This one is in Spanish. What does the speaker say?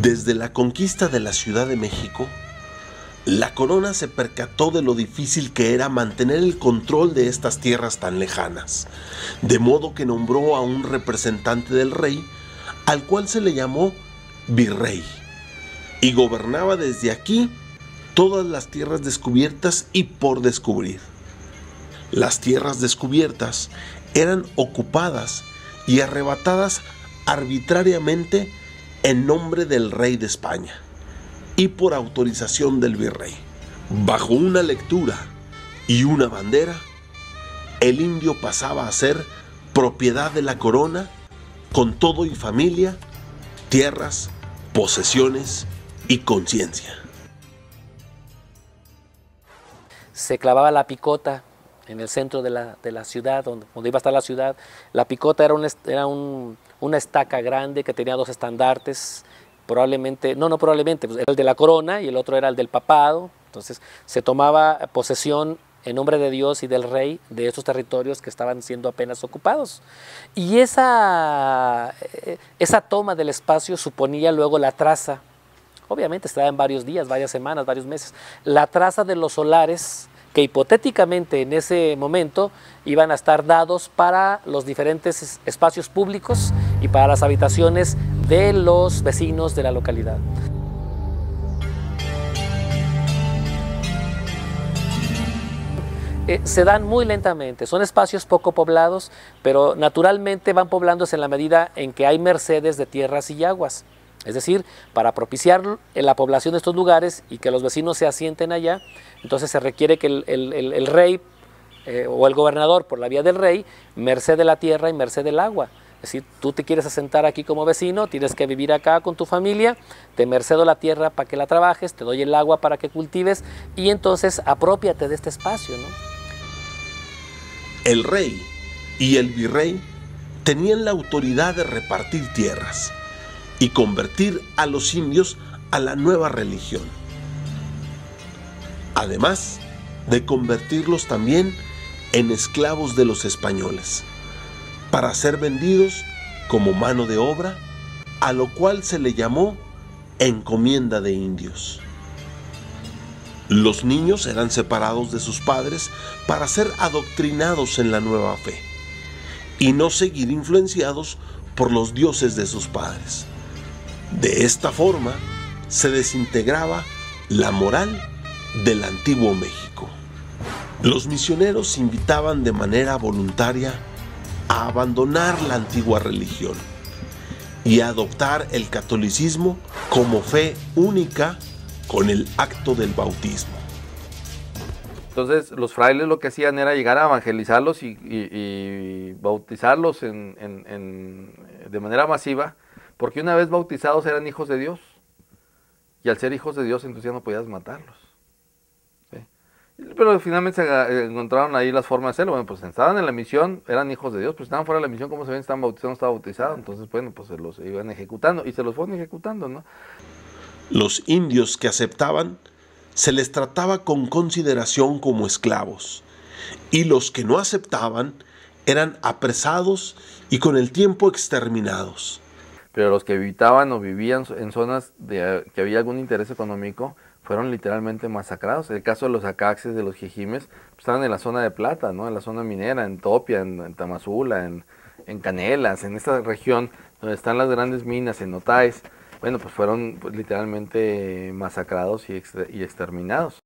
Desde la conquista de la Ciudad de México, la corona se percató de lo difícil que era mantener el control de estas tierras tan lejanas, de modo que nombró a un representante del rey, al cual se le llamó virrey, y gobernaba desde aquí todas las tierras descubiertas y por descubrir. Las tierras descubiertas eran ocupadas y arrebatadas arbitrariamente en nombre del rey de España y por autorización del virrey. Bajo una lectura y una bandera, el indio pasaba a ser propiedad de la corona con todo y familia, tierras, posesiones y conciencia. Se clavaba la picota en el centro de la, ciudad, donde, iba a estar la ciudad. La picota era, era una estaca grande que tenía dos estandartes, probablemente, no, no probablemente, pues, era el de la corona y el otro era el del papado. Entonces se tomaba posesión en nombre de Dios y del rey de esos territorios que estaban siendo apenas ocupados. Y esa, eh, esa toma del espacio suponía luego la traza, obviamente estaba en varios días, varias semanas, varios meses, la traza de los solares que hipotéticamente en ese momento iban a estar dados para los diferentes espacios públicos y para las habitaciones de los vecinos de la localidad. Eh, se dan muy lentamente, son espacios poco poblados, pero naturalmente van poblándose en la medida en que hay mercedes de tierras y aguas. Es decir, para propiciar la población de estos lugares y que los vecinos se asienten allá, entonces se requiere que el, rey eh, o el gobernador, por la vía del rey, merced de la tierra y merced del agua. Es decir, tú te quieres asentar aquí como vecino, tienes que vivir acá con tu familia, te mercedo la tierra para que la trabajes, te doy el agua para que cultives y entonces apropiate de este espacio. El rey y el virrey tenían la autoridad de repartir tierras y convertir a los indios a la nueva religión. Además de convertirlos también en esclavos de los españoles, para ser vendidos como mano de obra, a lo cual se le llamó encomienda de indios. Los niños eran separados de sus padres para ser adoctrinados en la nueva fe y no seguir influenciados por los dioses de sus padres. De esta forma se desintegraba la moral del antiguo México. Los misioneros invitaban de manera voluntaria a abandonar la antigua religión y a adoptar el catolicismo como fe única con el acto del bautismo. Entonces los frailes lo que hacían era llegar a evangelizarlos y, bautizarlos de manera masiva porque una vez bautizados eran hijos de Dios. Y al ser hijos de Dios, entonces ya no podías matarlos. Pero finalmente se eh, encontraron ahí las formas de hacerlo. Bueno, pues estaban en la misión, eran hijos de Dios, pues estaban fuera de la misión, como se ven, estaban bautizados, no estaban bautizados. Entonces, bueno, pues se los iban ejecutando y se los fueron ejecutando, ¿no? Los indios que aceptaban se les trataba con consideración como esclavos. Y los que no aceptaban eran apresados y con el tiempo exterminados pero los que habitaban o vivían en zonas de que había algún interés económico fueron literalmente masacrados. El caso de los acaxes, de los jijimes, pues, estaban en la zona de plata, ¿no? en la zona minera, en Topia, en, Tamazula, en, Canelas, en esta región donde están las grandes minas, en Notáis. Bueno, pues fueron pues, literalmente masacrados y exterminados.